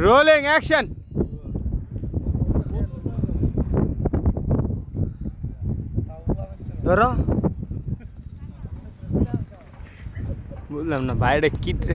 Rolling action. Đó. Muốn làm là bãi đạch kít.